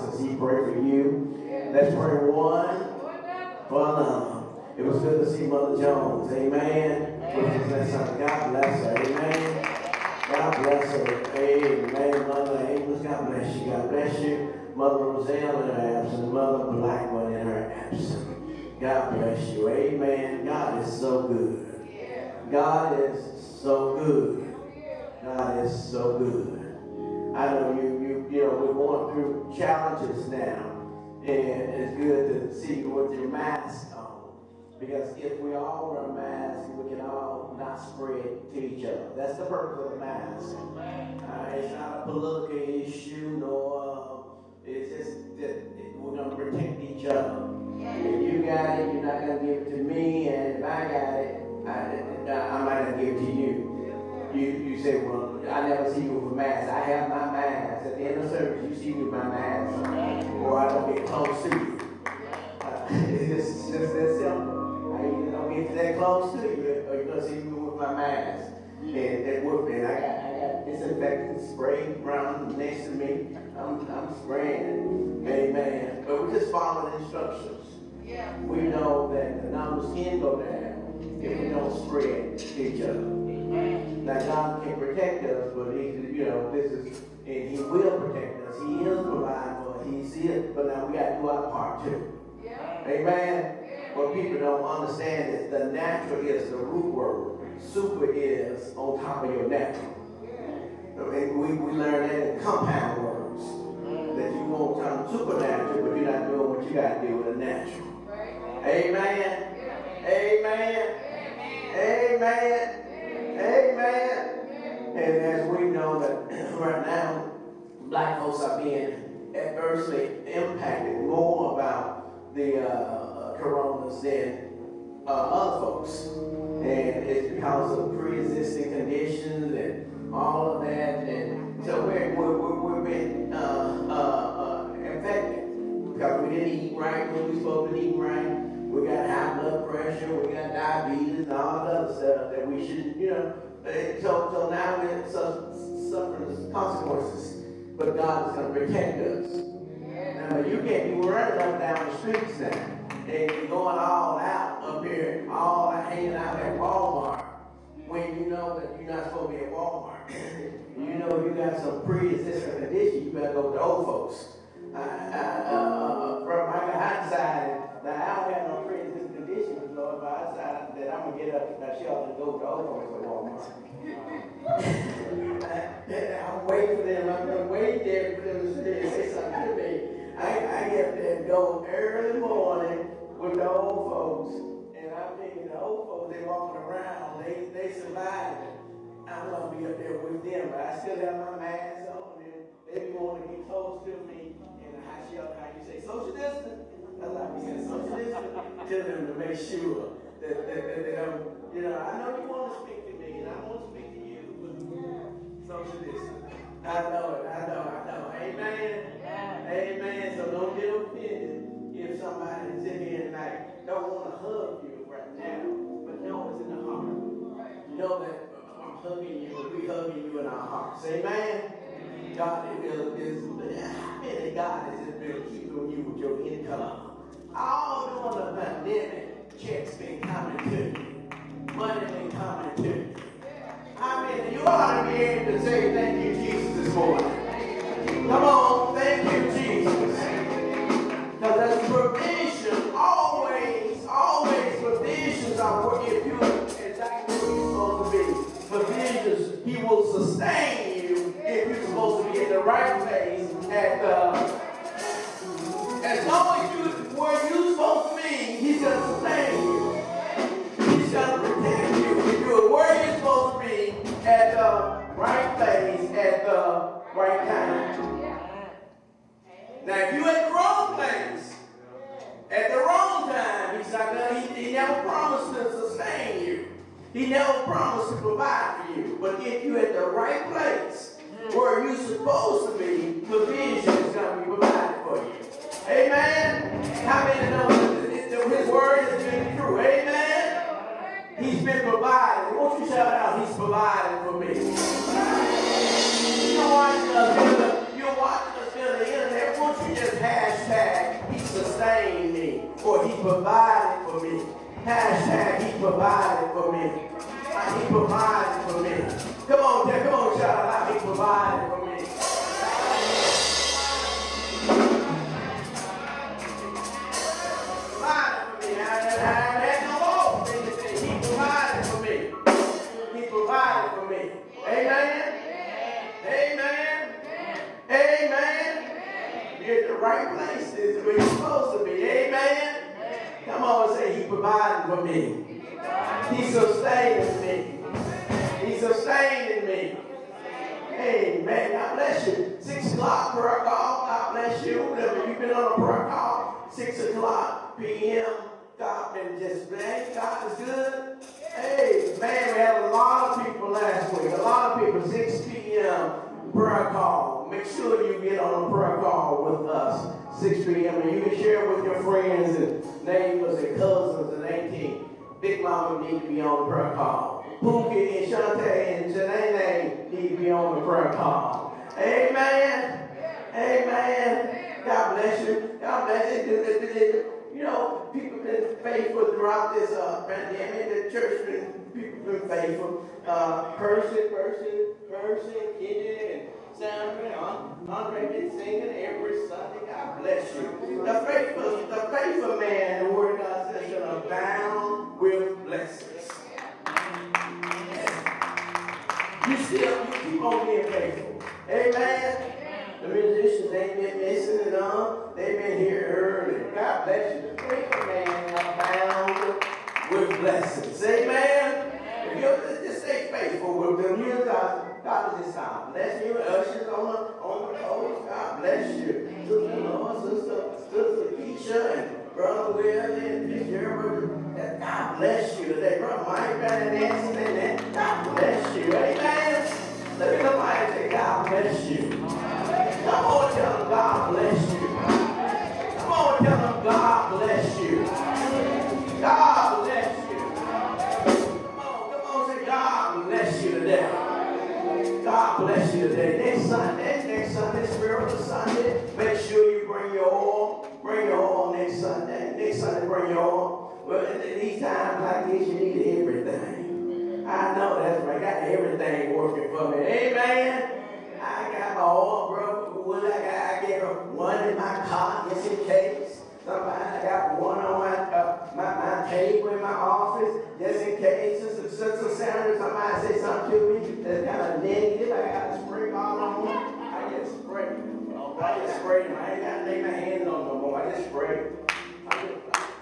for pastors. He pray for you. Let's pray one for another. It was good to see Mother Jones. Amen. God bless her. Amen. God bless her. Amen. Mother Amos, God bless you. God bless you. Mother Roselle in her absence. Mother Blackman in her absence. God bless you. Amen. God is so good. God is so good. God is so good. I know you, you, know, we're going through challenges now. And it's good to see you with your mask on. because if we all wear a mask, we can all not spread to each other. That's the purpose of the mask. Uh, it's not a political issue, nor uh, it's just that we're going to protect each other. If you got it, you're not going to give it to me, and if I got it, I, I'm not going to give it to you. You, you say, well, I never see you with a mask. I have my mask. At the end of service, you see me with my mask, or I don't get close to you. Uh, it's just, that simple. I ain't gonna get that close to you, or you're gonna see me with my mask. And that would and I got I got disinfectant spray around next to me. I'm I'm spraying. Amen. But we just follow the instructions. Yeah. We know that the numbers can go down if we don't spread each other. Now God can protect us, but he you know, this is and he will protect us. He is providing for us. He's it, but now we gotta do our part too. Yeah. Amen. What people don't understand is the natural is the root word. Super is on top of your natural. And we, we learn that in compound words. That you won't turn supernatural, but you're not doing what you got to do with the natural. Amen. Amen. Amen. Amen. And as we know that right now, black folks are being adversely impacted more about the uh, coronas than uh, other folks. And it's because of pre-existing conditions and all of that. And so we're, we're, we're being uh, uh, uh, infected because we didn't eat right when we supposed to eat right. We got high blood pressure, we got diabetes and all the other stuff that we should, you know. So, so now we're suffering consequences. But God is going to protect us. Now, you can't be running up down the streets now and you're going all out up here, all hanging out at Walmart when you know that you're not supposed to be at Walmart. you know you got some pre-existing condition, you better go to old folks. I, uh, uh, from my hindsight, I don't have no pre-existing conditions, I decided that I'm gonna get up that shelter and go to folks at Walmart. I'm waiting for them. I'm gonna wait there for them to say something to me. I, I get there and go early morning with the old folks. And I'm thinking the old folks, they walking around, they, they surviving. I'm going to be up there with them, but I still have my mask on they want to get close to me And high shelter. How you say, social distance? How we say social. Tell them to make sure that, that, that they don't, you know, I know you want to speak to me and I want to speak to you, but social distance. I know it, I know, I know. Amen. Amen. So don't get offended if somebody is in here tonight don't want to hug you right now, but know it's in the heart. You know that I'm hugging you, and we hugging you in our hearts. Amen. God is, is God has been keeping you with your income. All the pandemic, checks been money ain't coming to you. I mean, you ought to be able to say thank you, Jesus, this morning. Come on, thank you, Jesus. Because there's provision, always, always provisions are what if you exactly where you're supposed to be. Provisions, He will sustain you if you're supposed to be in the right place at the as long as you right place at the right time. Now if you're at the wrong place, at the wrong time, he's not gonna he, he never promised to sustain you. He never promised to provide for you. But if you're at the right place where you're supposed to be, provision is gonna be provided for you. Amen. How many know that his word has been true? Amen. He's been providing. Won't you shout out, He's providing for me? You're watching us on the, you're watching the internet. Won't you just hashtag He sustained me or He provided for me? Hashtag He provided for me. He provided for me. Come on, come on, shout out, He provided for me. He for me. Amen. Amen. Amen. You're the right place. Where you're supposed to be. Amen. Come on and say, He provided for me. He sustained me. He sustained me. Amen. God bless you. Six o'clock prayer call. God bless you. Whatever you've been on a prayer call. Six o'clock p.m. God been just man. God is good. Hey, man, we had a lot of people last week. A lot of people. 6 p.m. prayer call. Make sure you get on a prayer call with us. 6 p.m. and you can share with your friends and neighbors and cousins and auntie. Big Mama need to be on prayer call. Pookie and Shante and Janene need to be on the prayer call. Amen. Amen. God bless you. God bless you. You know, people been faithful throughout this uh, pandemic. The church been people been faithful. Uh, Percy, Percy, Percy, Kenny, and Sandra, and Andre been singing every Sunday. God bless you. The faithful, the faithful man, the word of God says, shall abound with blessings. You still, you keep on being faithful. Amen. The musicians, they've been missing and on. They've been here early. God bless you. The faithful man abound with blessings. Amen. If you just stay faithful with them, you God, God is time. Bless you, ushers on the on the post. God bless you. Sister Lord, Sister, Sister Keisha, and Brother Will and God bless you today. Brother Mike, Brother Nancy, and God bless you. Amen. Look at somebody say, God bless you. Come on, tell them God bless you. Come on, tell them God bless you. God bless you. Come on, come on, say God bless you today. God bless you today. Next Sunday, next Sunday, spiritual Sunday, make sure you bring your oil. Bring your oil next Sunday. Next Sunday, bring your oil. Well, in these times like this, you need everything. I know that's right. I got everything working for me. Amen. I got my oil, bro. What I got, I get one in my car just in case. Somebody I got one on my, uh, my my table in my office just in case. Sister, Sister Sandra, somebody say something to me that's kind of negative. I got to spray all on. I just spray. I just spray. I ain't got to lay my hands on no more. I just spray. I just, I.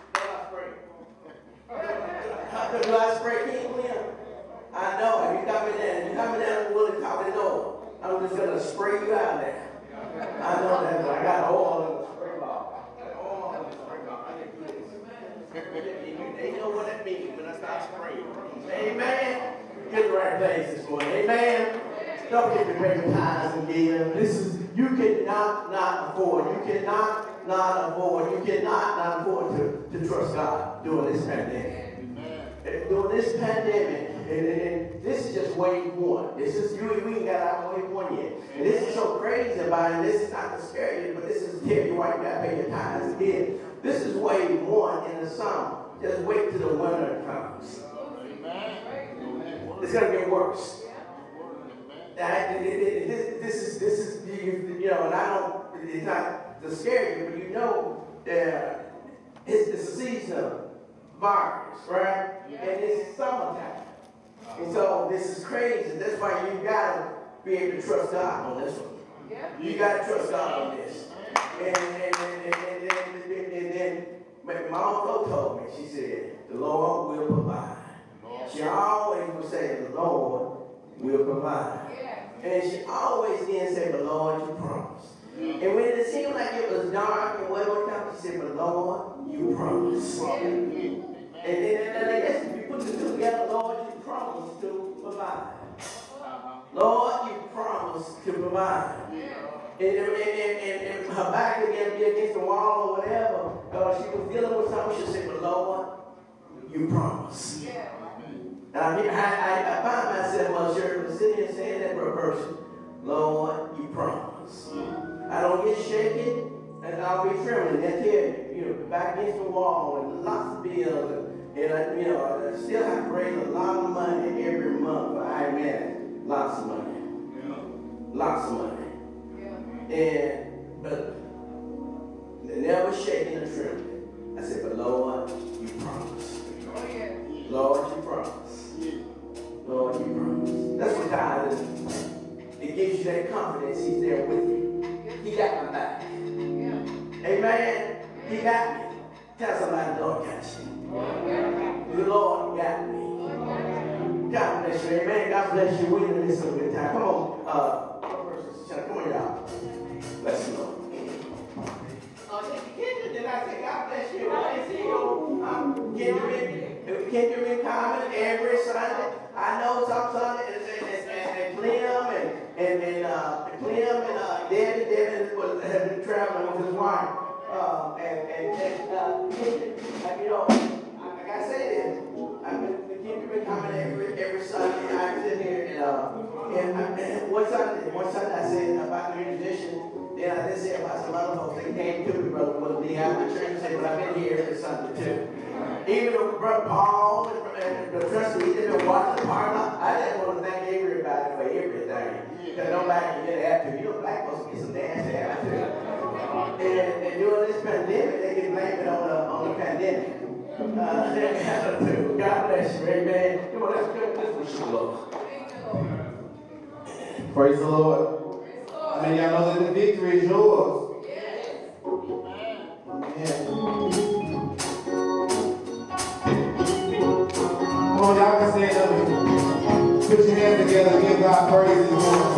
I spray King William? I know. If you got me down, you got me down and call me door. I'm just gonna spray you out there. I know that. But I got all in the spray bottle. Oil in the spray bottle. They know what that means when I start spraying. Amen. Get the right place this morning. Amen. Don't get your tithes and give. This is you cannot not afford. You cannot not afford. You cannot not afford to, to trust God during this pandemic. During this pandemic, and, and, and, this is just wave one. This is you. We ain't got our wave one yet. And this is so crazy about it. This is not to scare you, but this is to tell you why you got to pay your tithes again. This is wave one in the summer. Just wait till the winter comes. Amen. gonna get worse. That, this, this is this is you, you know, and I don't. It's not to scare you, but you know that it's, the season of virus, right? Yeah. And it's summertime, and so this is crazy. That's why you gotta be able to trust God on this one. Yeah. You gotta trust God on this. And and and and, and, and, and then my uncle told me. She said, "The Lord will provide." She always would say, "The Lord will provide." And she always then said, But Lord, you promised. And when it seemed like it was dark and whatever time, she said, But Lord, you promised. And then and I guess if you put the two together, Lord, you promised to provide. Lord, you promised to provide. And, and, and, and, her back again be against the wall or whatever, uh, she was dealing with something, she said, But Lord, you promised. Yeah. And I, I, I find myself, well, sure, sitting here saying that for a person, Lord, you promise. I don't get shaken, and I'll be trembling. That's here, you know, back against the wall, and lots of bills, and, and I, you know, I still have to raise a lot of money every month for IMAX. Lots of money. Yeah. Lots of money. Yeah. And, but, never shaking or trembling. I said, but Lord, you promise. Oh, yeah. Lord, you promise. Lord, you promise. That's what God is. It gives you that confidence. He's there with you. He got my back. Yeah. Amen. He got me. Tell somebody, Lord got you. The Lord got me. God bless you. Amen. God bless you. We're in this a good time. Come on. Uh, come on, y'all. Bless you, Lord. Uh, did I say God bless you? I didn't see you. Um, Kendrick Common every Sunday. I know some Sunday and, and, and, and Clem and and, and uh, Clem and uh, Debbie, Debbie was have been traveling with his wife. Uh, and and, and uh, you know, like I say this, I've been the kids have been coming every every Sunday. I sit here and uh, and, I, and one Sunday, one Sunday I said about the musician. Then I did say about some other folks that came to me, brother, out the church and said, but I've been here every Sunday too. Even though Brother Paul and the trustee didn't watch the parliament, I just want to thank everybody for everything. Because nobody can get after you. know, black folks get some dance after. And, and during this pandemic, they can blame it on the, on the pandemic. Uh, God bless you, amen. Come on, let's go. Let's worship the Lord. Praise the Lord. I mean, y'all know that the victory is yours. Yes. Amen. on, y'all can stand up put your hands together and give God praise and glory.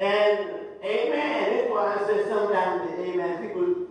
And amen. That's why I said sometimes, amen, people,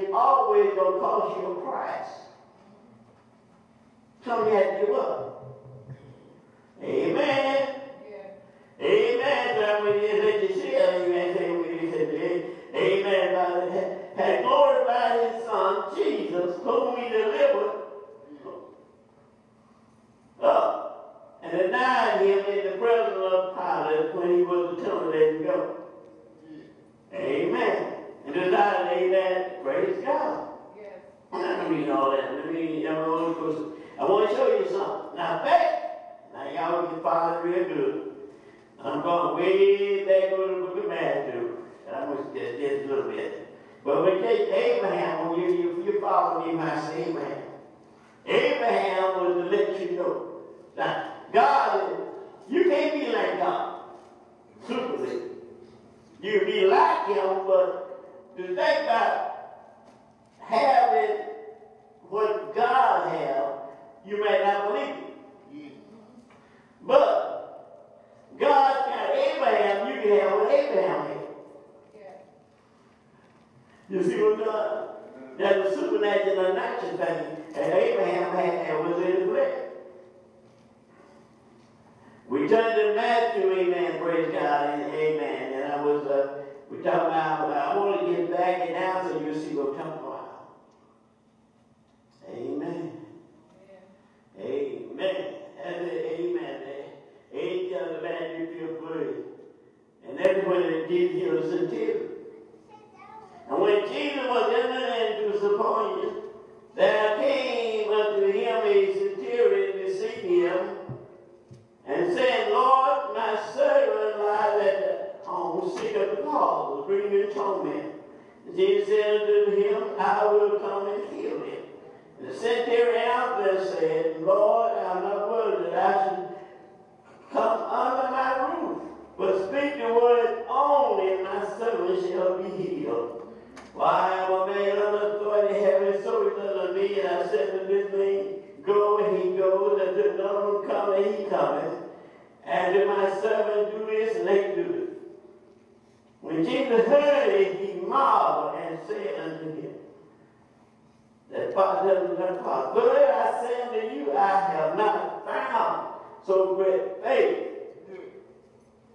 is always going to cost you a price. Something you have to give up. Amen. Yes. Amen. So I mean, let you see it. Amen. Say what he said. Amen. Had glorified his son, Jesus, whom he delivered up and denied him in the presence of Pilate when he was determined to let him go. Amen. And decided, amen, praise God. Yes. I'm not gonna read all that. Let me, I'm gonna go- I want to show you something. Now, faith. Now, y'all can follow real good. I'm going way back over the book of Matthew. And I'm going to just, just a little bit. But we take Abraham, when you, you, you follow me when I say Abraham. Abraham was to let you know that God you can't be like God. Superly. You be like him, but to think about having what God has, you may not believe it. But God's got Abraham, you can have what Abraham had. You see what God? That's a supernatural and natural thing. And Abraham had and was in the flesh. We turned to Matthew, amen, praise God, and amen. And I was, uh, we talking about, I want to get back and now so you'll see what I'm talking about. Amen. Yes. Amen. Amen. Ain't got a man you feel good. And when it gives you a centurion. And when Jesus was entering into Capernaum, there came sick of the palsy, grieving torment. And Jesus said unto him, I will come and heal him. And the centurion out there said, Lord, I'm not worthy that I should come under my roof, but speak the word only, and my servant shall be healed. Why am a man under authority having soldiers under me, and I said to this man, Go, and he goes, and to another come, and he cometh. And to my servant do this, and they do. When Jesus heard it, he marveled and said unto him, that doesn't that part. But I say unto you, I have not found so great faith.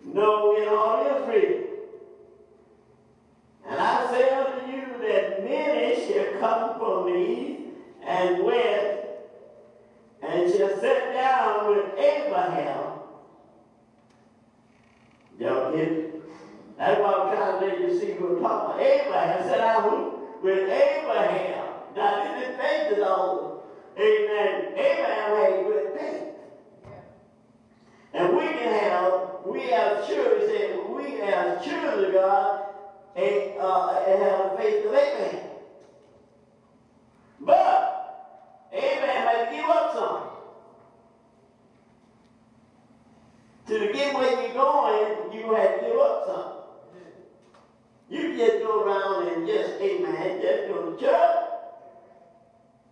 No, in all Israel. And I say unto you that many shall come from me and went and shall sit down with Abraham. Y'all get it? That's why I'm talking about. Abraham sat down with Abraham. Now, this is faith is on. Amen. Abraham had great faith. And we can have, we have children, said, we as children of God, and, uh, and have faith of Abraham. But Abraham had to give up something. To get where you're going, you had to give up something. You just go around and just, amen, just go to church.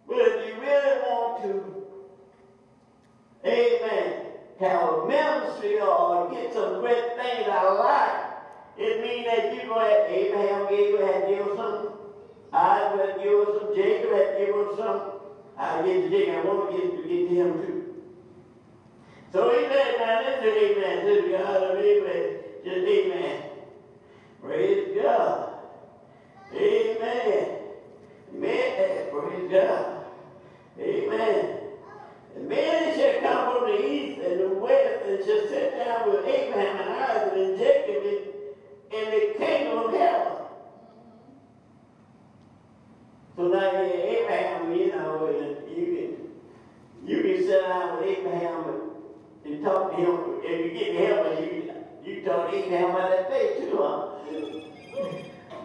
But if you really want to, amen, have a ministry or get some great things out of life, it means that you're going to, Abraham gave, had to give us something. Isaac had to give us some. Jacob had to give us some. I get to Jacob. I want to get to, get to him too. So amen, now listen, amen, to the God of Abraham. Just amen. Praise God. Amen. Amen. Praise God. Amen. And many shall come from the east and the west and shall sit down with Abraham and Isaac and Jacob in the kingdom of heaven. So now Abraham, you know, you can you can sit down with Abraham and, and talk to him. If you get to heaven, you you don't eat how much that pay too long.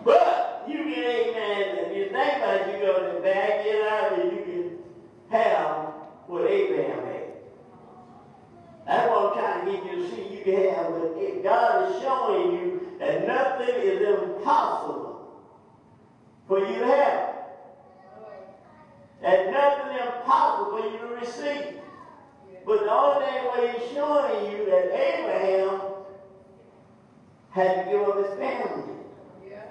But you get eight nines, and you think about you go to the back end out and you can have what Abraham had. That's what I'm trying to get you to see you can have what God is showing you that nothing is impossible for you to have. That nothing is impossible for you to receive. But the only way he's showing you that Abraham had to give up his family. Yeah.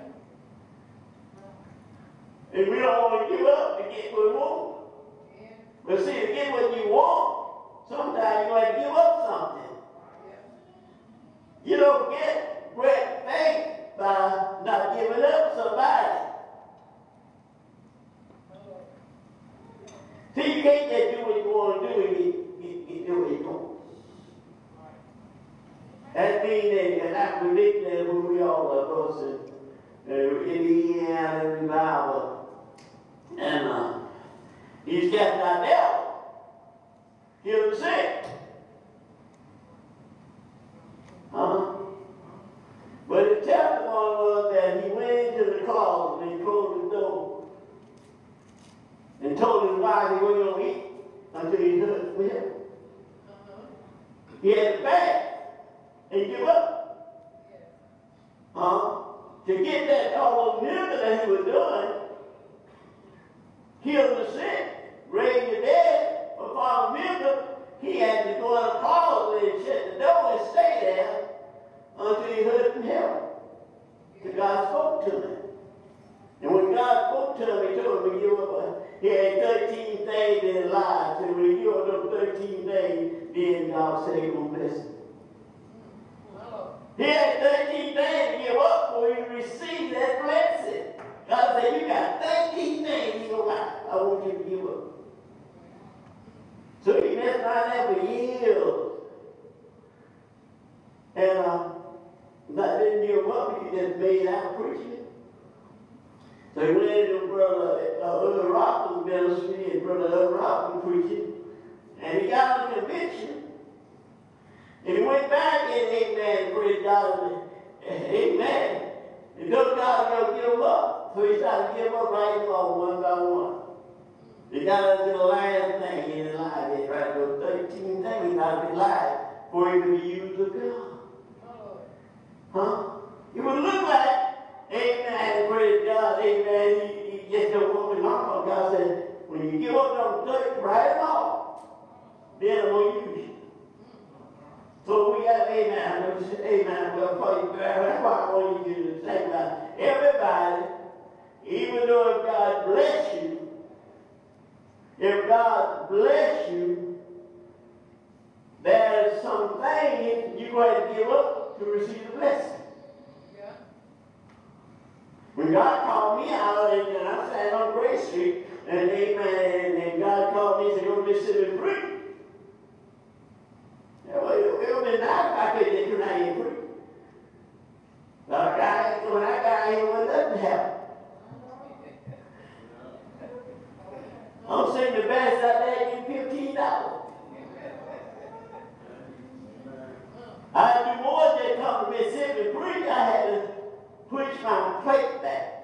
And we don't want to give up to get what we want. Yeah. But see, to get what you want, sometimes you like to give up something. Yeah. You don't get great faith by not giving up somebody. See, you can't just do what you want to do and get, get, get do what you want. That meaning that I predict that when we all are hosting uh, Indiana revival, and he's got that devil, healing the sick. trying to plate that.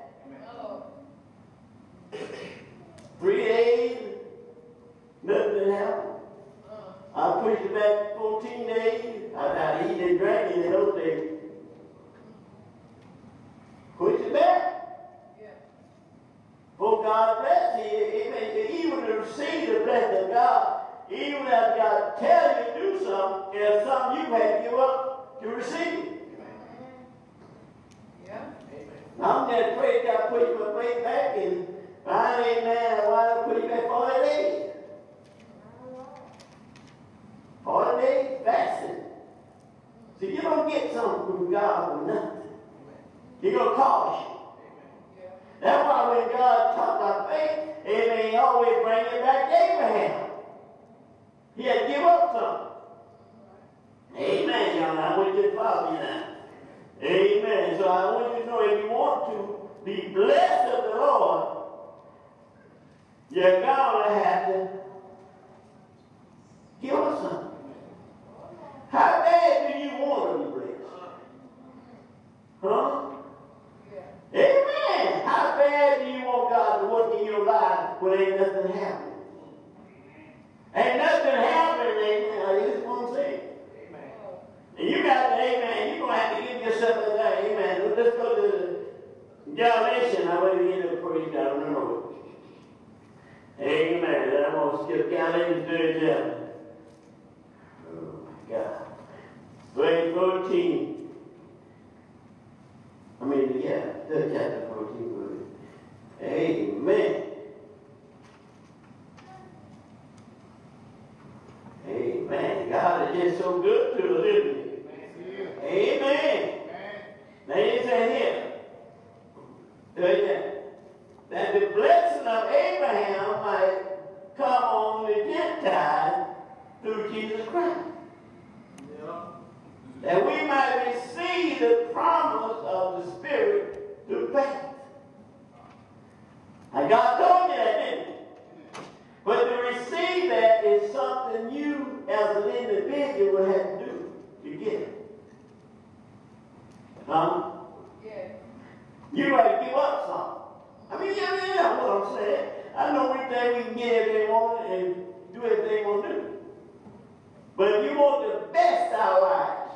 Out of lives,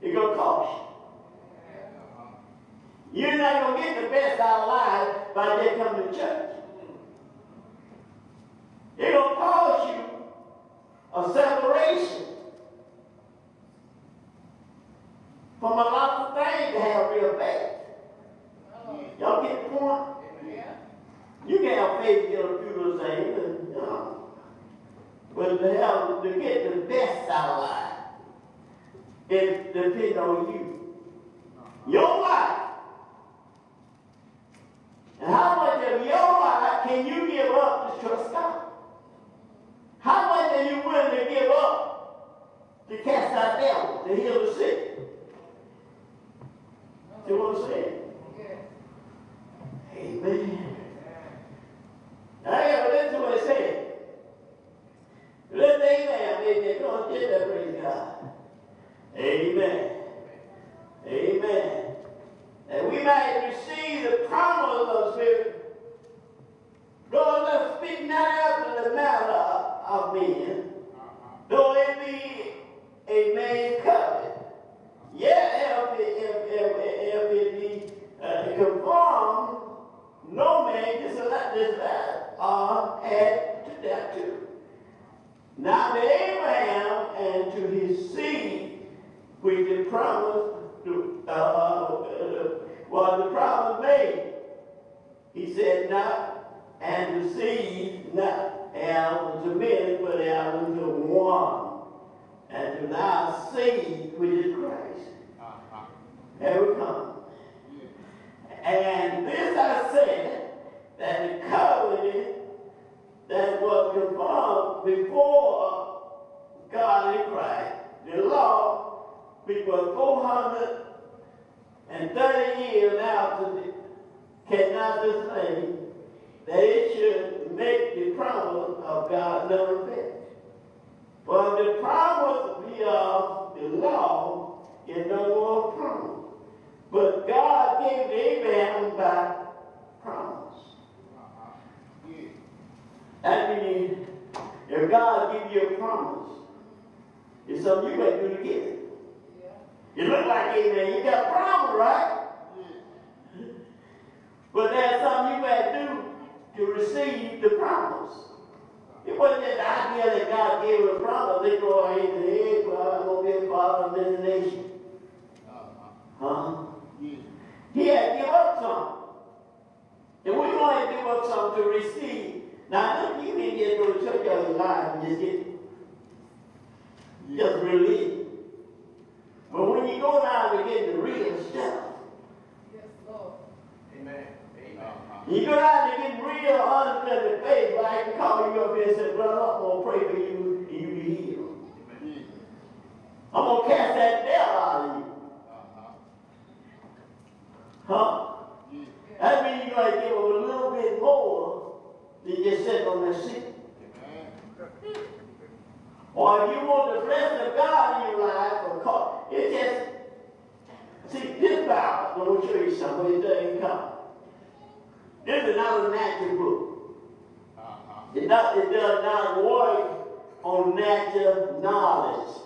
it's going to cost you. You're not going to get the best out of life by just coming to church. It's going to cause you a separation from a lot of things to have real faith. Y'all get the point? Yeah. You can have faith to get a few little things, and, you know. But to have to get the best out of life, it depends on you. Your life. And how much of your life can you give up to trust God? How much are you willing to give up to cast out devils, to heal the sick? See what I'm. Amen. Now, listen to what it said. Listen, amen. Amen. Come on, get that, praise God. Amen. Amen. And we might receive the promise of Spirit. Lord, let's speak not after the manner of men, though it be a man's covenant. Yeah, if it, if, if, if it be uh, conformed, no man disallow this that uh, add to that too. Now to Abraham and to his seed, which the promise to, uh, uh, was the promise made. He said not and to seed, not as to many, but as to one. And to thy seed, which is Christ. Here we come. And this I said, that the covenant that was conformed before God in Christ, the law, was 430 years after the, cannot display that it should make the promise of God none effect. For the promise of the law is no more promise. But God gave Abraham by promise. That means if God give you a promise, it's something you to do to get it. It look like amen. You got a promise, right? But there's something you to do to receive the promise. It wasn't just the idea that God gave a promise. They go ahead and hey, well, I'm going to be a father of many nations. Uh-huh. Huh? He had to give up something. And we're going to give up something to receive. Now, look, you can just go to church all your life and just get, just relieve. But when you go down to get the real stuff, Yes, Lord. Amen. Amen. You go out and get real honest in the faith, but I can call you up here and say, brother, I'm going to pray for you and you be healed. I'm going to cast that devil out of you. Uh-huh. Huh? That means you're going to give them a little bit more than just sitting on their seat. Or if you want the blessing of God in your life, or call, it's just, see, this Bible, let me show you something, it doesn't come. This is not a natural book. Uh-huh. It, not, it does not work on natural knowledge.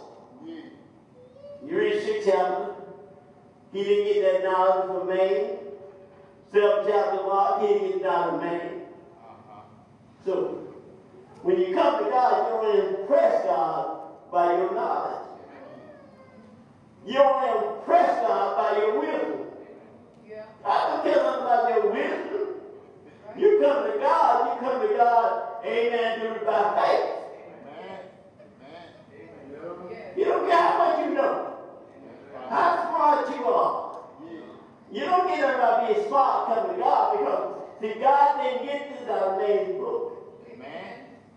You read six chapters, he didn't get that knowledge from man. Seven chapter Mark, he didn't get knowledge from man. So, when you come to God, you don't impress God by your knowledge. You don't impress God by your wisdom. Yeah. I don't care nothing about your wisdom. You come to God, you come to God, amen, through by faith. Yeah. You don't care how much you know, how smart you are. You don't get nothing about being smart coming to God because, see, God didn't get this out of man's book.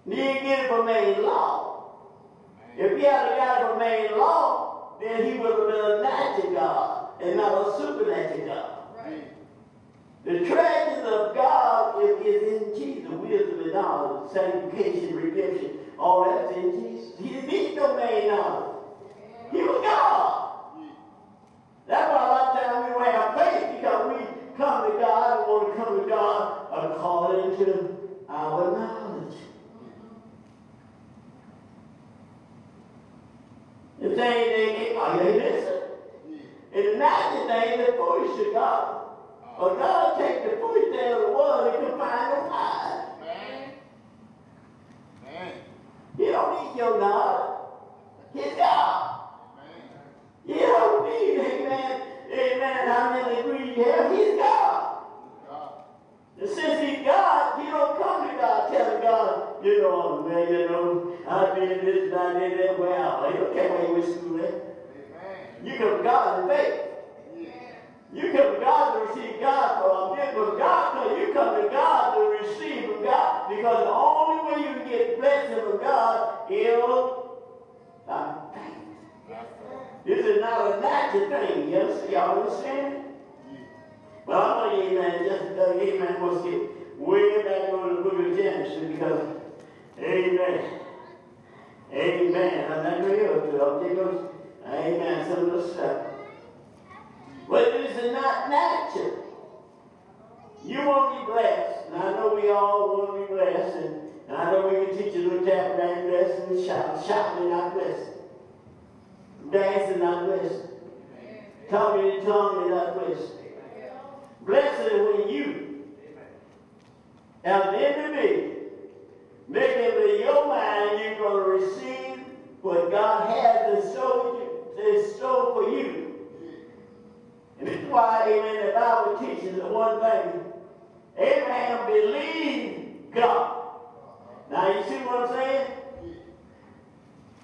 He didn't get it from man's law. If he had got it from man's law, then he would have been a natural God and not a supernatural God. Right. The treasures of God is, is in Jesus. Wisdom and knowledge, sanctification, redemption, all that's in Jesus. He didn't need no man knowledge. He was God. That's why a lot of times we don't have faith because we come to God and want to come to God according to our knowledge. The thing they, oh, you listen. And the thing, the foolish to God. But God take the foolish thing of the world and confine them high. He don't need your knowledge. He's God. You don't need, amen, amen, how many degrees you. He's God. And since he's God, he don't come to God, you know, man, you know, I did this and I did that. Well, you care where you school at. You come to God in faith. You come to God to receive God from Him, but God, you come to God to receive from God because the only way you can get blessing from God is by faith. This is not a natural thing. Yes, y'all understand? But I'm going to amen, just uh, amen, let's get way back on the book of Genesis because, amen, amen, I'm not going to go to I'll give amen, some of the stuff. But this is not natural. You want to be blessed, and I know we all want to be blessed, and, I know we can teach you to tap dance, blessed, and shout, shouting not blessed. Dancing not blessed. Talking in tongue not blessed. Is when you, as an individual, make up in your mind you're going to receive what God has in store, in store for you. And this is why, amen, the Bible teaches the one thing. Abraham believed God. Now, you see what I'm saying?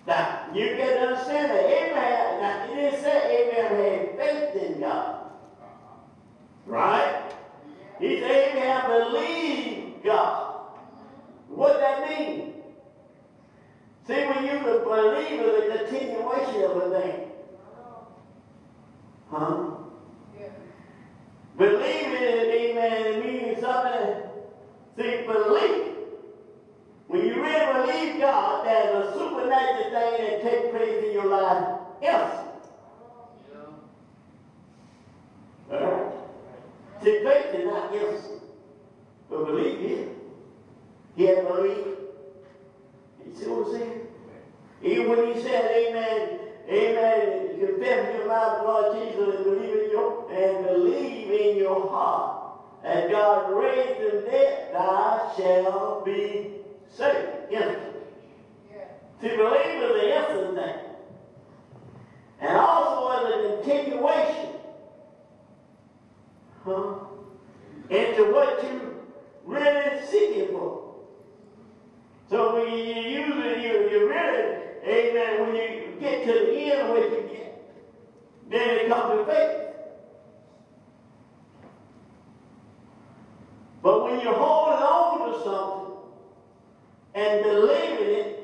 Now, you can understand that Abraham, now, he didn't say Abraham had faith in God. Right? He said Abraham believed God. What that mean? See, when you believe is a continuation of a thing. Huh? Believing, amen, it means something. See, belief. When you really believe God, there's a supernatural thing that takes place in your life. Yes. All right. See, faith is not yes. But belief is. He had belief. You see what I'm saying? Even when he said, Amen, Amen, confess in your mouth, Lord Jesus, and believe in your and believe in your heart that God raised the dead, thou shall be saved. Yes. See, believe is the essence thing. And also as a continuation huh, into what you really seeking for. So when you use it, you, you really, amen, when you get to the end what you get, then it comes to faith. But when you're holding on to something and believing it,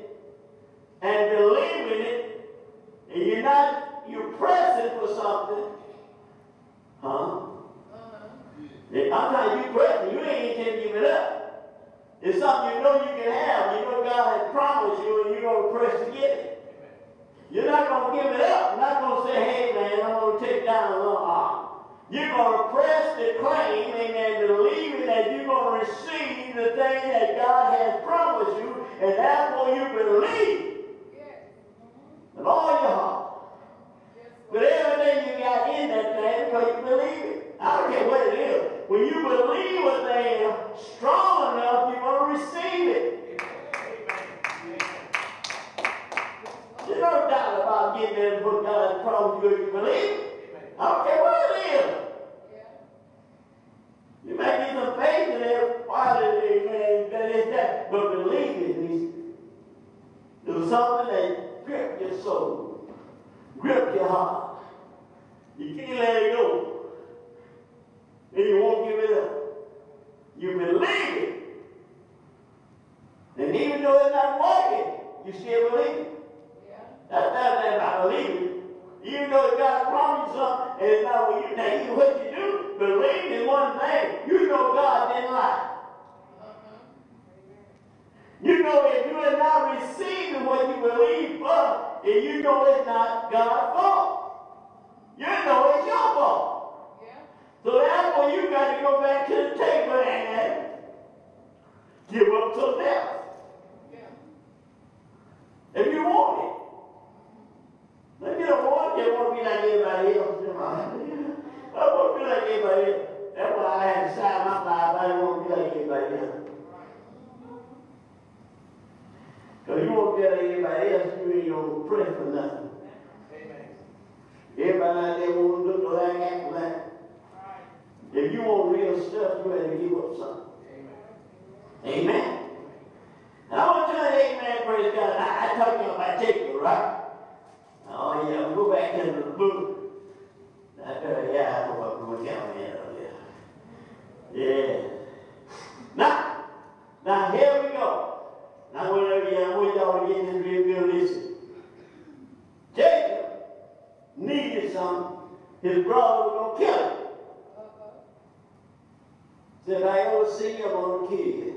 said, I go see a little kid.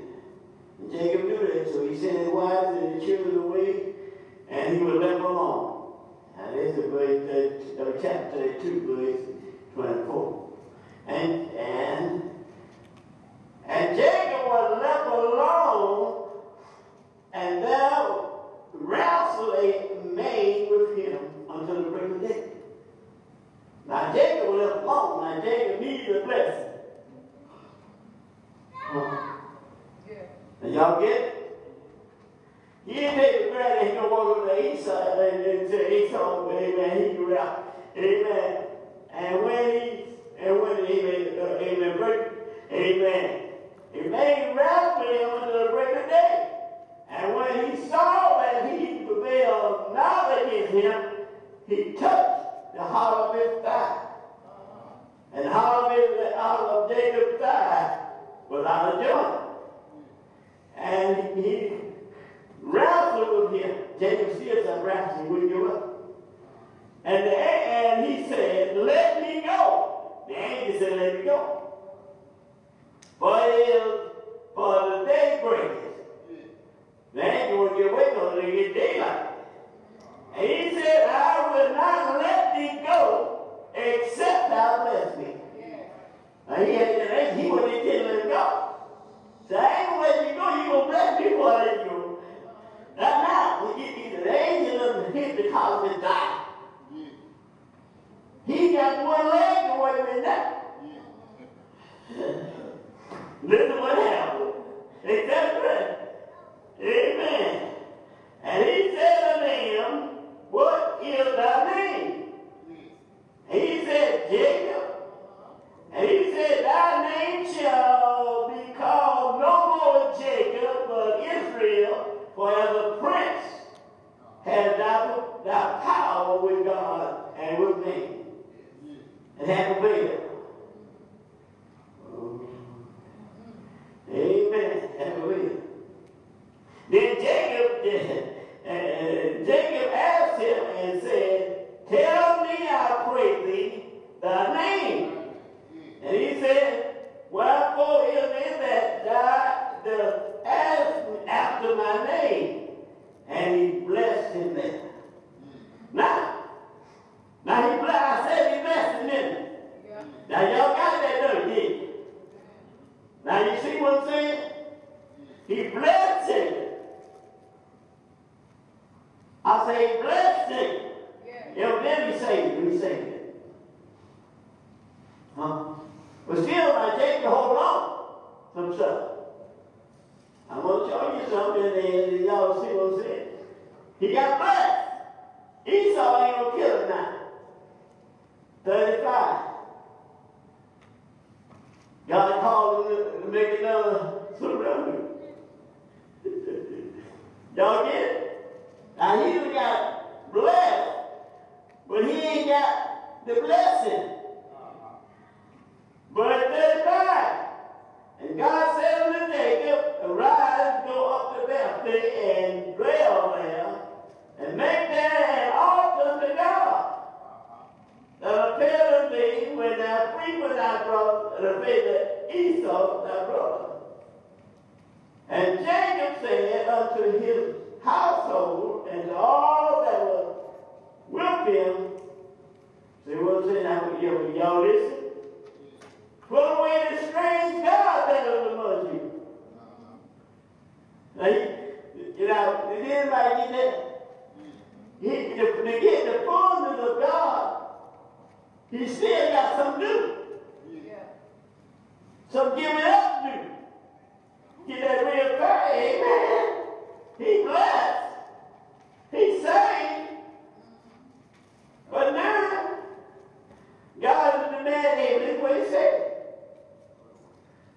And Jacob knew that, so he sent his wives and the children away, and he was left alone. Now, this is verse, uh, chapter 2, verse 24. And, and Y'all get it? He didn't take for granted he can walk over to Esau and to Esau, amen, he grew out. Amen. And when he, and when, he, uh, amen, break, amen, he made wrath for him until the break of day. And when he saw that he prevailed not against him, he touched the heart of his thigh. And the did of, his, the heart of Jacob's thigh was out of joint. And he wrestled with him. Jacob Sears wrestled, he wouldn't give up. And, the, and he said, Let me go. The angel said, Let me go. But it, for the day breaks. The angel won't get away until and get daylight. And he said, I will not let thee go except thou bless me. Yeah. Now he, had, he wasn't intending to let him go. Same way you know you're going to bless people out of you. Not now. We get either angel or hit the column and die. He got one leg away from that. Listen what happened. They said, Amen. And he said unto him, What is thy name? He said, Jacob. And he said, Thy name shall For as a prince has thou, thou power with God and with me. And have obeyed. Amen. Hallelujah. Then Jacob did. And Jacob asked him and said, Tell me, I pray thee, thy name. And he said, Wherefore is it that thou the." ask after my name. And he blessed him there. Now, now he blessed, I said he blessed him there. Yeah. Now y'all got that, don't you? Now you see what I'm saying? He blessed him. I say he blessed him. Yeah. It'll then be saved when he saved it. Huh? But still, I take the whole lot from stuff. I'm to show you something and y'all see what I'm saying. He got blessed. Esau ain't to kill him now. 35. God called him to make another surrender. y'all get it? Now he done got blessed, but he ain't got the blessing. But at 35, and God said Jacob, Arise, go up to Bethel and dwell there, and make there an altar to God. That appear to thee when thou frequent thy brother, the faith Esau thy brother. And Jacob said unto his household and all that were with him, see what I'm saying? Now, y'all listen? Put away the strange God that is among you. Now, you, know, anybody get that? He, to, to get the fullness of God, he still got some do. Yeah. Some giving up do. Get that real faith, amen. He blessed. He saved. But now, God is demanding, this is what he said.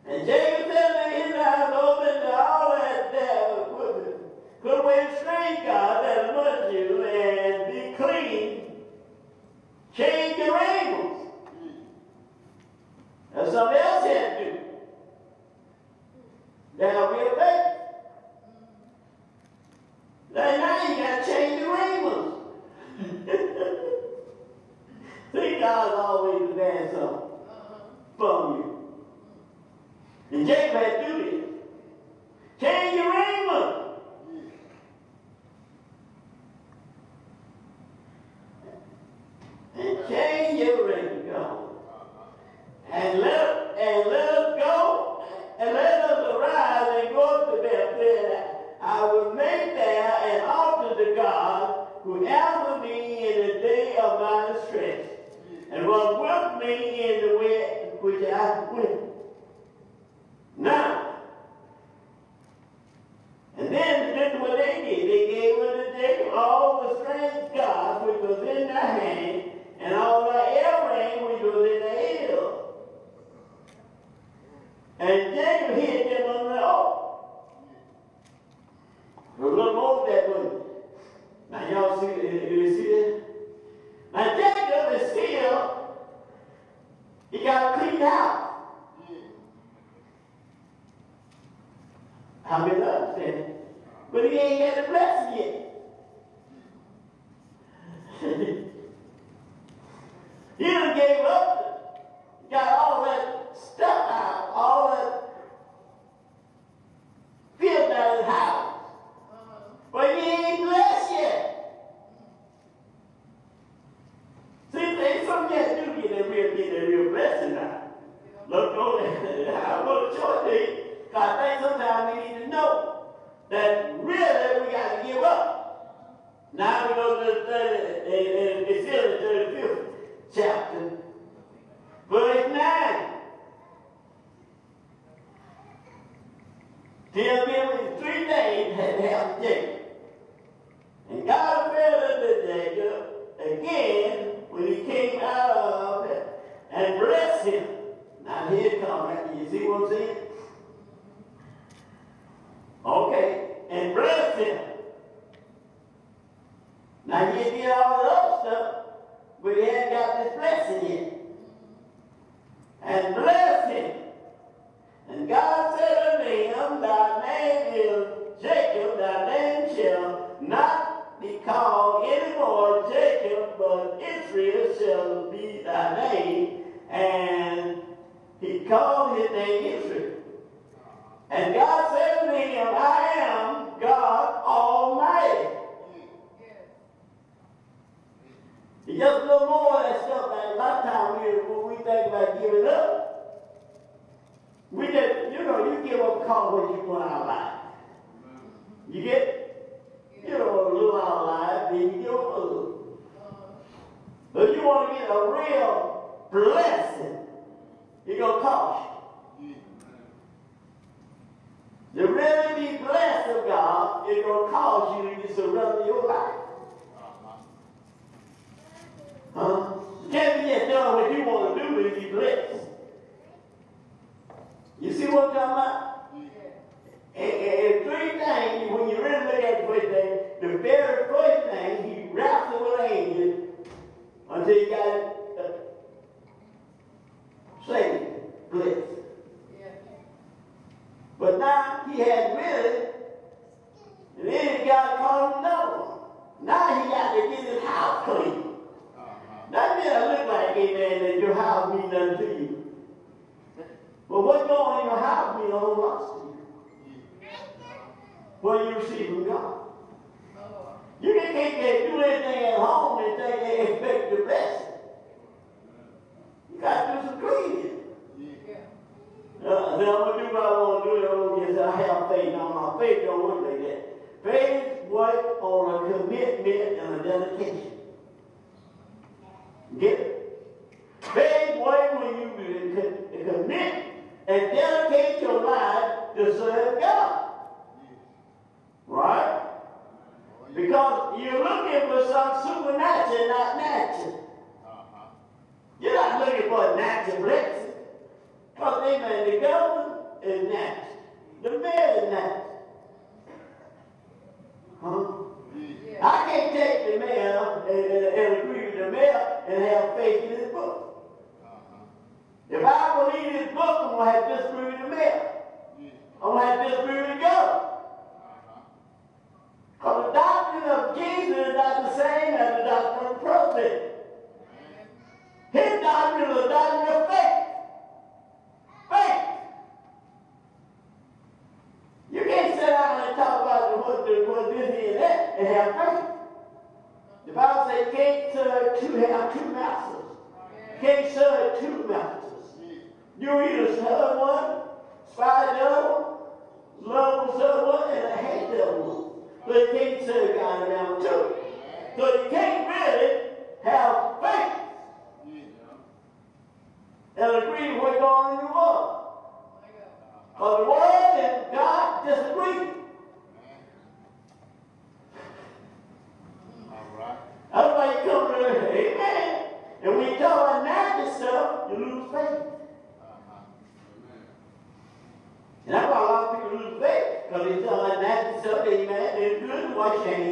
And Jacob said to his household and to all that him, put away the strange God that among you and be clean. Change your angles. That's something else he had to do. That'll be a faith. Now, now you got to change your angles. See, God's always demand something Uh-huh. from you. And to do this. Change your raiment. And change your raiment. Go. And let and let us go and let us arise and go to Bethel. I will make there an altar to God who answered me in the day of my distress and was with me in the way which I went. Now, doing what you want to do to be blessed. You see what I'm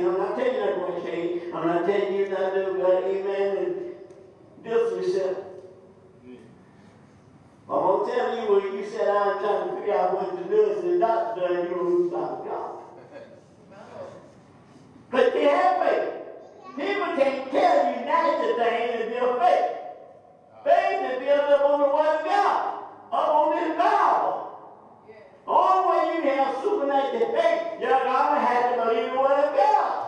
I'm not telling you not to wash hands. I'm not telling you not to do God, amen, and distance yourself. I'm going to tell you when you sit down trying to figure out what to do, and the doctor done, you will of God. But you have faith. People can't tell you natural things and build faith. Faith is built up on the word of God, up on this Bible. Only way you have supernatural faith, you're going to have to believe the word of God.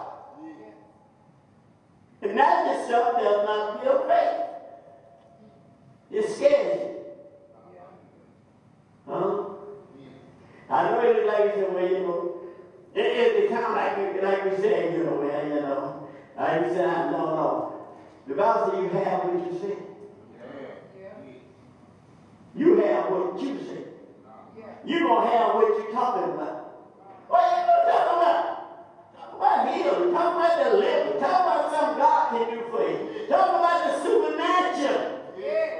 And natural stuff does not build faith. It scares you. Huh? I know it like the way, you know, it, it, it kind of like, like we said, you know, man, you know. I you said, no, no. The Bible says you have what you say. You have what you say. You're going to have what you're talking about. What are you talking about? About healing. Talk about deliverance. Talk about something God can do for you. Talk about the supernatural. Yeah.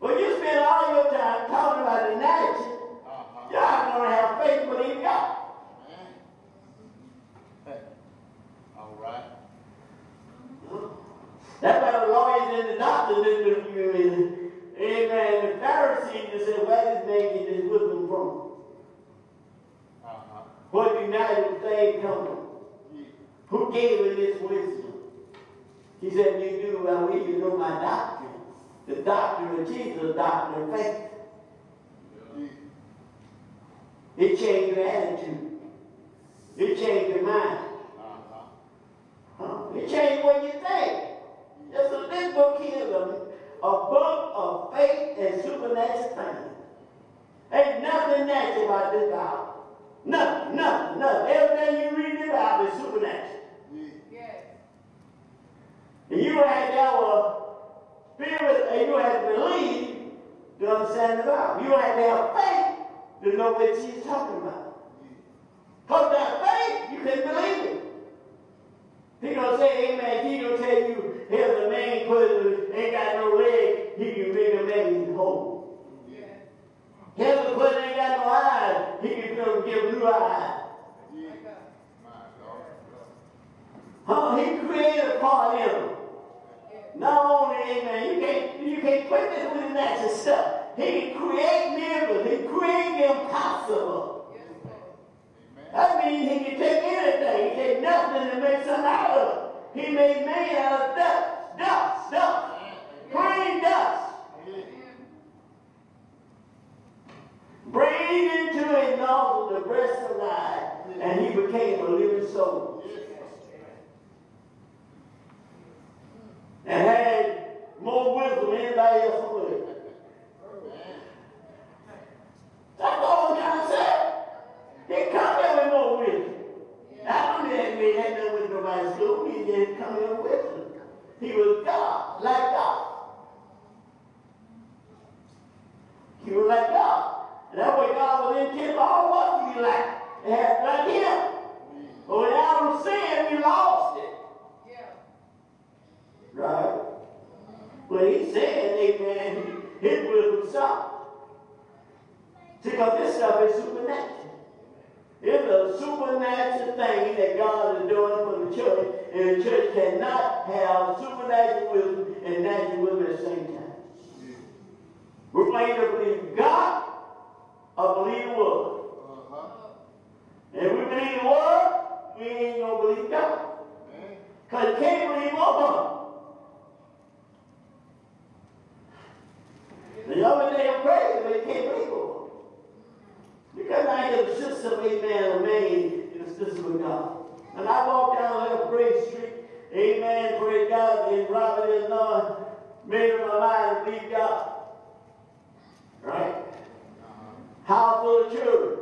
But you spend all your time talking about the natural. Not going to have faith believe God. All right. That's why the lawyers and the doctors didn't believe in Amen. The Pharisees just said, where this man get this wisdom from? Uh-huh. What united thing come from? Who gave him this wisdom? He said, you do by me, you know my doctrine. The doctrine of Jesus, the doctrine of faith. It changed your attitude. It changed your mind. Huh? It changed what you think. Yes, a this book here a, book of faith and supernatural things. Ain't nothing nothing natural about this Bible. Nothing, nothing, nothing. Everything you read in the Bible is supernatural. And you have to have a spirit, and you have to believe to understand the Bible. You have to have faith to know what she's talking about. Because without faith, you can't believe it. He gonna say, Amen. He gonna tell you, here's a man who ain't got no leg, he can make a man whole. Yes. Here's a person ain't got no eyes, he can give give blue eyes. My God. My Lord. Huh? He created a part in him. Not only, amen, you can't, you can't put this with natural stuff. He can create miracles. He create the impossible. That means he can take anything. He take nothing and make something out of it. He made man out of dust, dust, dust, green dust. Breathed into his nostrils the breath of life, and he became a living soul. And had more wisdom than anybody else would. That's all I'm trying to say. He come here with more wisdom. I don't think he had nothing with nobody's school. He just come here with wisdom. He was God, like God. He was like God. And that way God was intended for all of us to be like. Like him. But when Adam sinned, we lost. Right? When he said, amen, his will. See, because this stuff is supernatural. It's a supernatural thing that God is doing for the church, and the church cannot have supernatural wisdom and natural wisdom at the same time. We're going to believe God or believe the word. Uh-huh. And if we believe the word, we ain't going to believe God. Because you can't believe both. The other day I'm crazy, but you can't. Because I am a system, amen, of man in the system of God. And I walk down Left Grace Street, amen, praise God, in Robert, Illinois, made up my mind to believe God. Right? How full of children.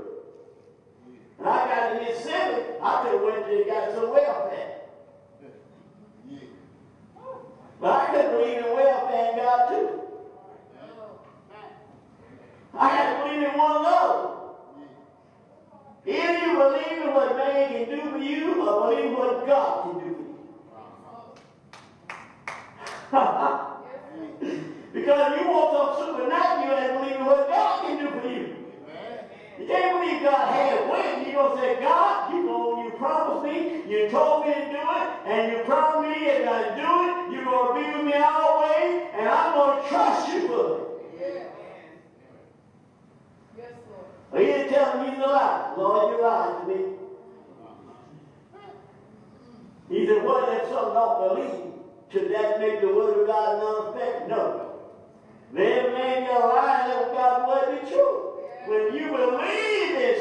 And I got to Mississippi, I could have went and got some welfare. But I couldn't believe in welfare and God too. I had to believe in one another. If you believe in what man can do for you or believe what God can do for you. because if you want some supernatural, you have to believe in what God can do for you. You can't believe God had way. You're going to say, God, you going you promised me, you told me to do it, and you promised me if I do it, you're going to be with me way, and I'm going to trust you for it. Yeah. Yes, Lord. But he didn't tell me he's lie. Lord, you lied to me. He said, what if some don't believe? Should that make the word of God non-effective? No. Then man you're lying that God's word be true. When you believe in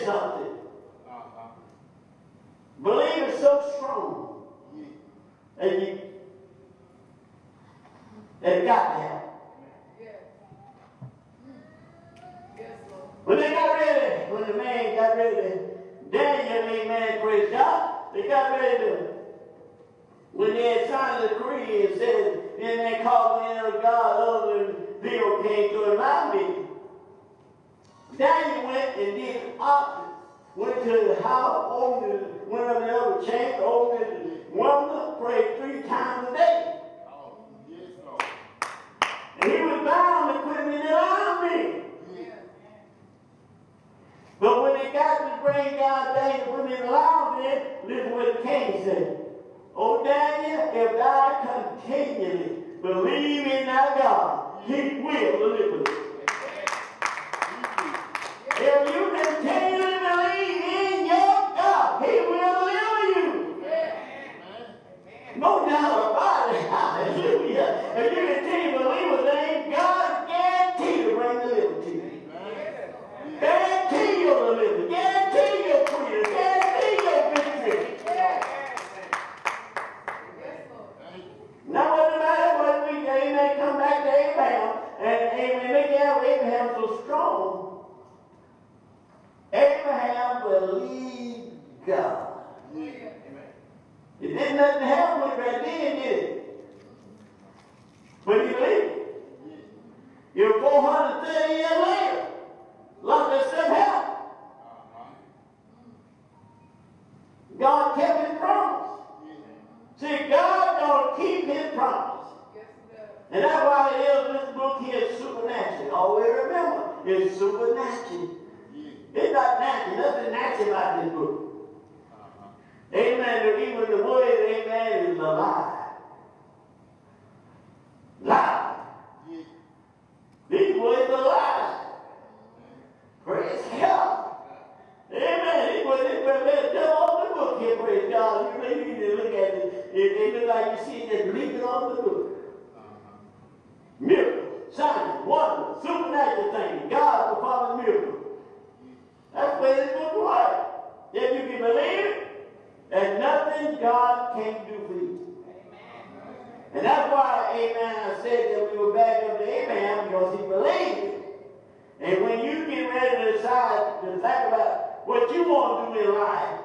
you get ready to decide to think about what you want to do in life,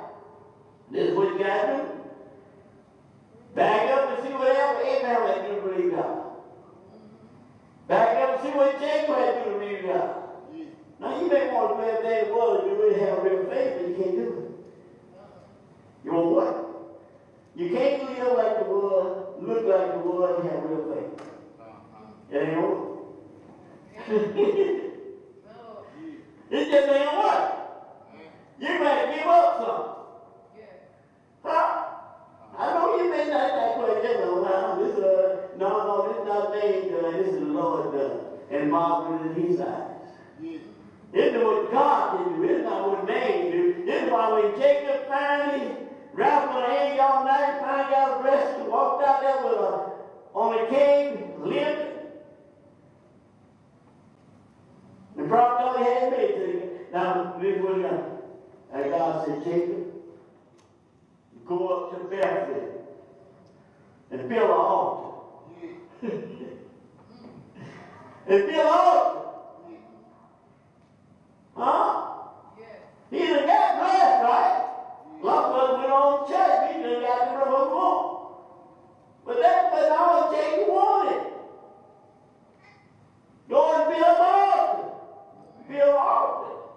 this is what you got to do. Back up and see whatever Abraham had to do to believe God. Back up and see what Jacob had to do to believe God. Yeah. Now you may want to do everything the world you really have real faith, but you can't do it. You want what? You can't live like the world, look like the world, and have real faith. Uh-huh. It ain't work. It just ain't work. You better give up some. Huh? I know you may not like what you know. Well, this uh, no, no, this not named. Uh, this is the Lord uh, and marvelous in His eyes. Yeah. This is what God did do. This is not what man do. This is why when Jacob finally wrapped my hand all night, finally got arrested, walked out there with a on a cane, limping. The prophet only had me. Now, is what done. And God said, Jacob, go up to Bethel and build an altar. And build an altar. Huh? He done got blessed, right? A lot of us went on to church. He done got the rubber more. But that's what all Jacob wanted. Go and build an altar. Build an altar.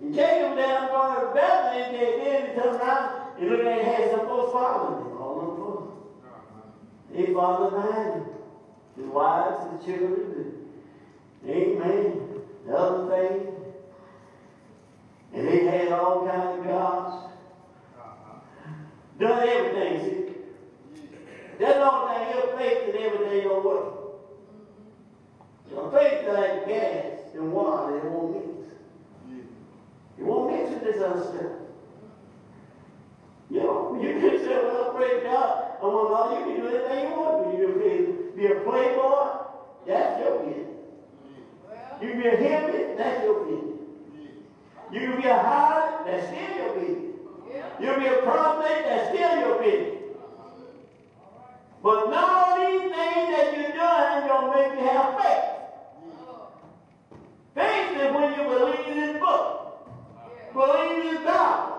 And Jacob down going to Bethel and then then he turned around and looked at and had some folks following him. All folks. Uh-huh. He followed behind him. His wives, his children, and amen. The other thing. And they had all kinds of gods. Done everything, see. That's the only thing, your faith and everything don't work. Your faith like gas and water, it won't mix. It won't this other stuff. You know, you can say, well, praise God. I want all you can do anything you want to do. You can be, a playboy, that's your business. You can be a hippie, that's your business. You can be a harlot, that's still your business. You can be a prospect, that's still your business. But none of these things that you're doing gonna make you have faith. Oh, Faith is when you believe this book. Believe this Bible.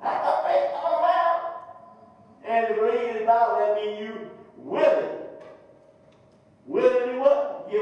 What faith all about. And to believe this Bible, that means you willing. Willing to what? Give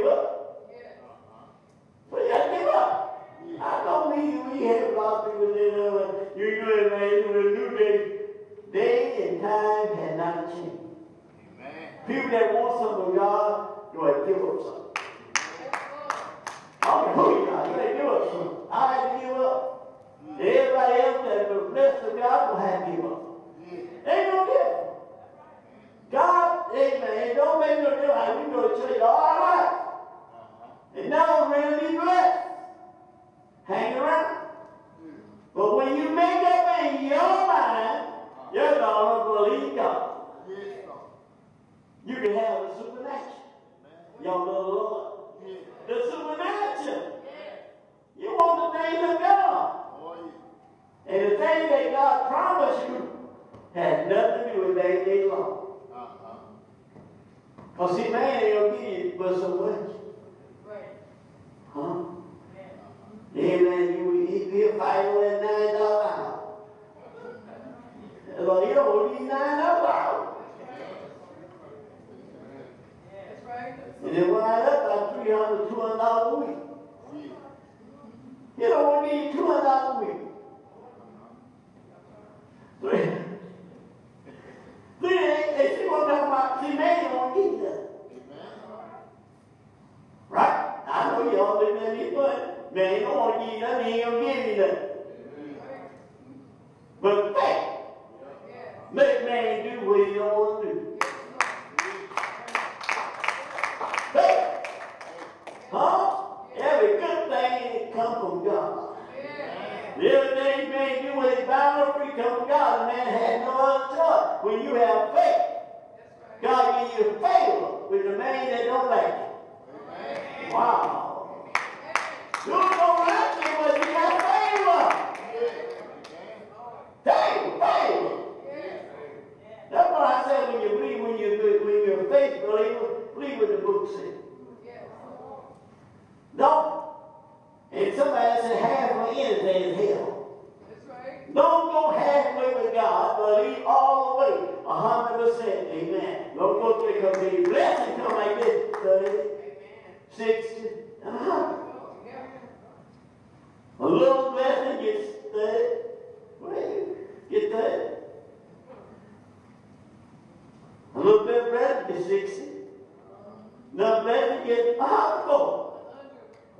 Hundred more.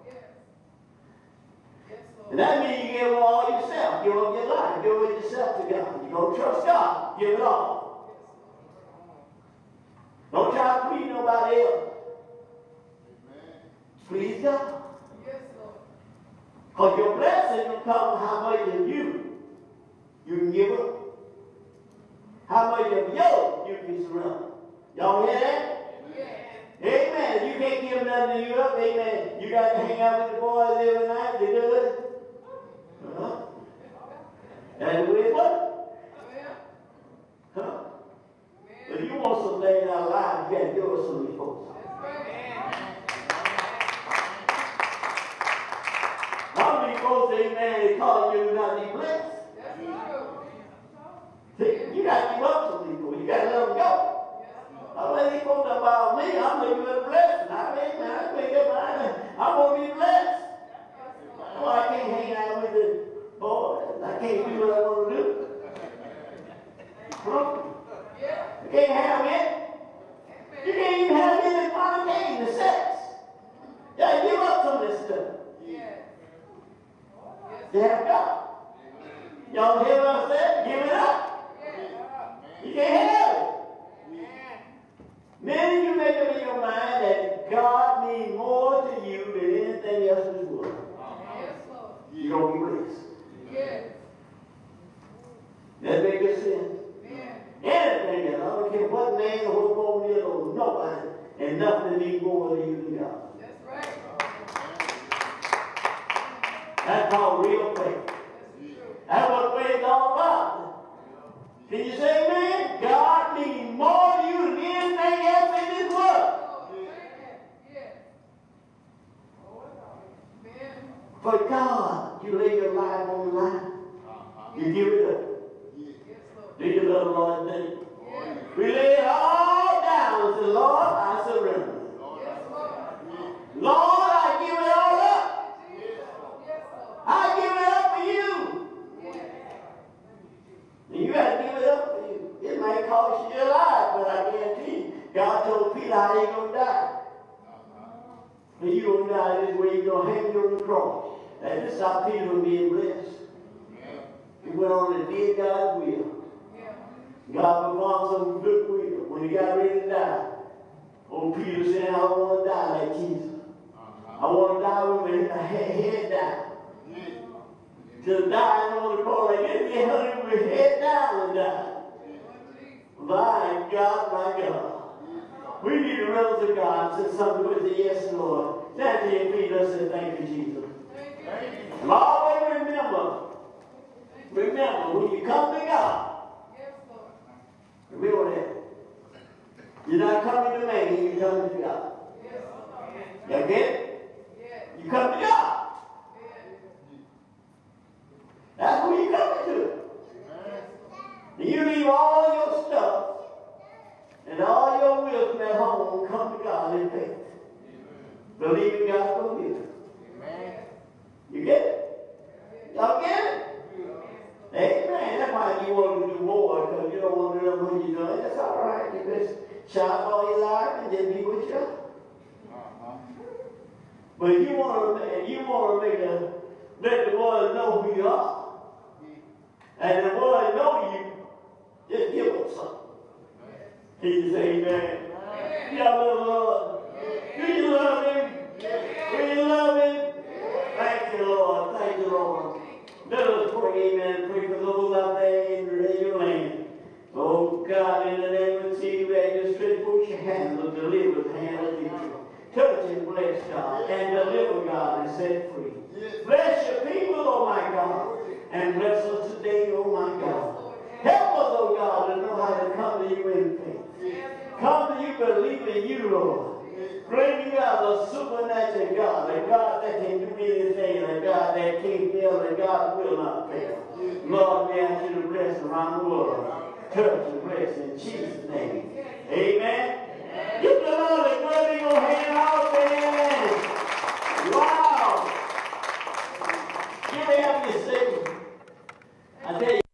Yes. Yes, And that means you give all yourself. Give up your life. Give up yourself to God. You don't trust God. Give it all. Don't try to please nobody else. Please God. Because your blessing will come how much of you you can give up. How much of yours you can surrender. Y'all hear that? Amen. You can't give nothing to you up. Amen. You got to hang out with the boys every night. They do it. Huh? That's the way it. Huh? If you want some things out life, you got to give us some of these folks. How many folks, amen, they call you not be blessed? That's true. See, you got to give up some people. You got to let them go. I let these folks about me. I'm looking for the blessing. I mean, man, I think it. I want to be blessed. Well, I can't hang out with the boys. I can't do what I want to do. Huh? Yeah. I can't have it. You can't even have it in fornicating, the sex. You to give up some of this stuff. To have God. Y'all hear what I said? Give it up. You can't have it. Then you make up in your mind that God means more to you than anything else in this world. Yes, Lord. You're going to be blessed. Yes. That makes good sense. Man. Anything else, I don't care what man or what woman is or nobody, and nothing means more to you than God. That's right. That's called real faith. That's true. That's what faith is all about. Can you say amen? God means more to you than anything else in this world. Lord, thank you. Yes. Man. For God, you lay your life on the line. Uh-huh. You give it up. Do you love the Lord today? We lay it all down and say, Lord, I surrender. Lord. I give it all up. Jesus. Yes, Lord. I give it up for you. And you got to give it up for you. It might cost you your life, but I guarantee you, God told Peter how he going to die. Uh-huh. And you going to die this way, you're going to hang you on the cross. That just stopped Peter from being blessed. He went on and did God's will. God performed some good will. When he got ready to die, old Peter said, I want to die like Jesus. Uh-huh. I want to die with my head down. Just dying on the cross like this, held him with head down and died. My God, my God. We need to run to God and say something with the yes, Lord. Stand to your feet and Thank you, Jesus. You. Always remember, remember, when you come to God, remember that. You're not coming to man, you come to God. You get it? You come to God. that's Yes. to it. And you leave all your stuff and all your wisdom at home, come to God in faith. Believe in God it. You get it? Y'all get it? Amen. That's why you want to do more, because you don't want to know when you're doing it. That's all right. You just shout all your life and just be with you. Uh-huh. But you want to, you want to make a, let the world know who you are. And the world know you, just give them something. Can you say amen? Y'all love the Lord. Do you love him? Do you love him? You, Lord. Thank you, Lord. Let us pray, amen. Pray for those out there in, your land. Oh God, in the name of Jesus, you stretch forth your hand the hand of Jesus. Touch and bless God, and deliver God and set free. Bless your people, oh my God, and bless us today, oh my God. Help us, oh God, to know how to come to you in faith. Come to you believing you, Lord. Bring me out a supernatural God, a God that can do anything, a God that can't fail, a God will not fail. Lord, we ask you to bless around the world. Touch and bless in Jesus' name. Amen. Give the Lord a word your hand out there. Wow. Give me up your I tell you.